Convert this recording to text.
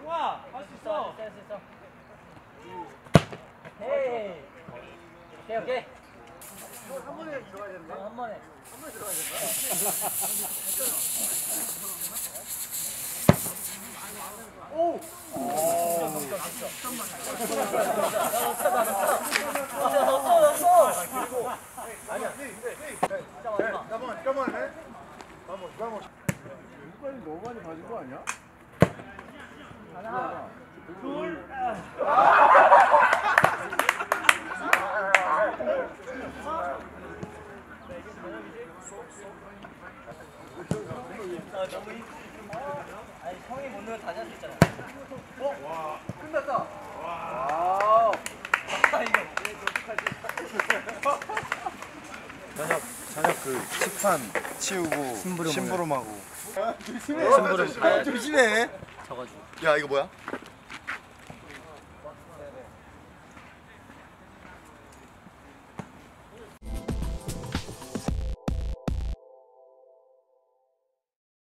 중아, 할수 있어. 할수 있어. 헤이. 오케이 오케이. 한 번에 들어가야 되는데. 한 번에. 한 번에 들어가야 된다. Come on, 너무 많이 봐준 거 아니야? 아니 형이 못 넣으면 다시 할수 있잖아. 끝났다. 와우. 아 이거. 저녁 저녁 그 식판 치우고 심부름 심부름하고 조심해. 조심해. 져가지고. 야 이거 뭐야?